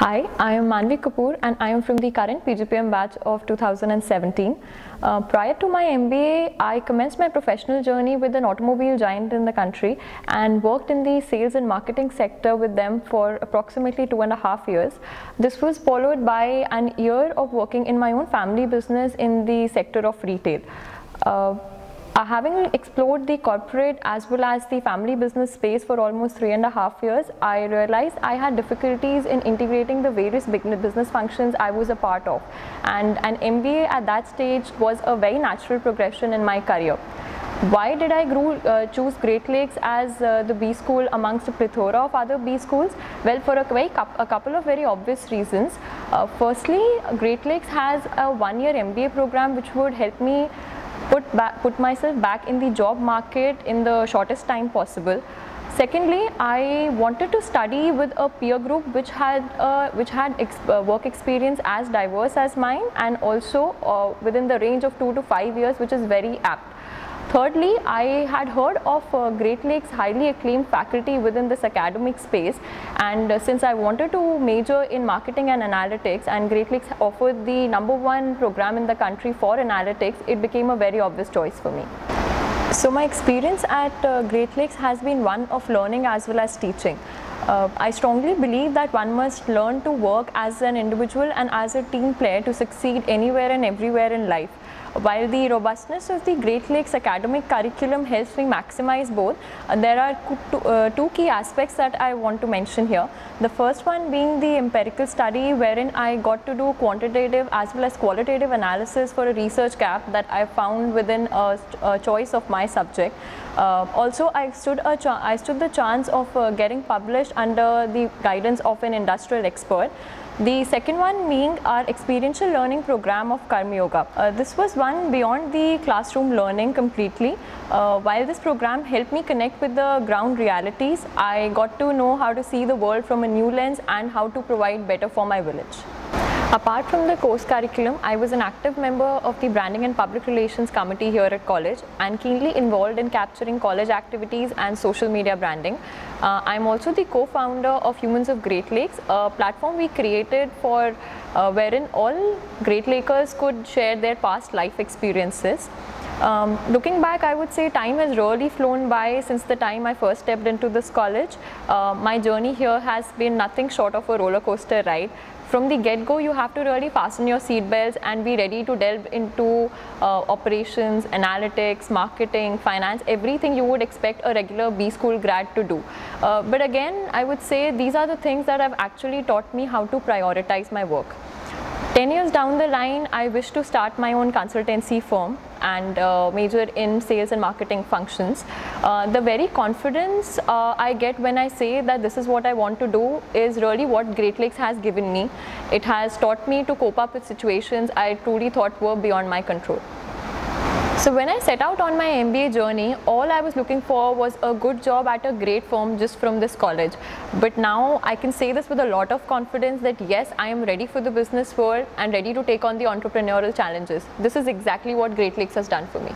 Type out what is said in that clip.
Hi, I am Manvi Kapoor and I am from the current PGPM batch of 2017. Uh, prior to my MBA, I commenced my professional journey with an automobile giant in the country and worked in the sales and marketing sector with them for approximately two and a half years. This was followed by an year of working in my own family business in the sector of retail. Uh, uh, having explored the corporate as well as the family business space for almost three and a half years, I realized I had difficulties in integrating the various business functions I was a part of. And an MBA at that stage was a very natural progression in my career. Why did I grew, uh, choose Great Lakes as uh, the B school amongst a plethora of other B schools? Well, for a, very a couple of very obvious reasons. Uh, firstly, Great Lakes has a one-year MBA program which would help me put back, put myself back in the job market in the shortest time possible. Secondly, I wanted to study with a peer group which had uh, which had ex uh, work experience as diverse as mine and also uh, within the range of two to five years, which is very apt. Thirdly, I had heard of uh, Great Lakes highly acclaimed faculty within this academic space and uh, since I wanted to major in marketing and analytics and Great Lakes offered the number one program in the country for analytics, it became a very obvious choice for me. So my experience at uh, Great Lakes has been one of learning as well as teaching. Uh, I strongly believe that one must learn to work as an individual and as a team player to succeed anywhere and everywhere in life. While the robustness of the Great Lakes academic curriculum helps me maximize both, uh, there are two, uh, two key aspects that I want to mention here. The first one being the empirical study wherein I got to do quantitative as well as qualitative analysis for a research gap that I found within a, a choice of my subject. Uh, also, I stood, a I stood the chance of uh, getting published under the guidance of an industrial expert. The second one being our experiential learning program of Karma Yoga. Uh, this was one beyond the classroom learning completely. Uh, while this program helped me connect with the ground realities, I got to know how to see the world from a new lens and how to provide better for my village. Apart from the course curriculum, I was an active member of the Branding and Public Relations Committee here at college and keenly involved in capturing college activities and social media branding. Uh, I'm also the co-founder of Humans of Great Lakes, a platform we created for uh, wherein all Great Lakers could share their past life experiences. Um, looking back, I would say time has really flown by since the time I first stepped into this college. Uh, my journey here has been nothing short of a roller coaster ride from the get-go you have to really fasten your seatbelts and be ready to delve into uh, operations, analytics, marketing, finance, everything you would expect a regular B school grad to do. Uh, but again, I would say these are the things that have actually taught me how to prioritize my work. 10 years down the line, I wish to start my own consultancy firm and uh, major in sales and marketing functions. Uh, the very confidence uh, I get when I say that this is what I want to do is really what Great Lakes has given me. It has taught me to cope up with situations I truly thought were beyond my control. So when I set out on my MBA journey, all I was looking for was a good job at a great firm just from this college. But now I can say this with a lot of confidence that yes, I am ready for the business world and ready to take on the entrepreneurial challenges. This is exactly what Great Lakes has done for me.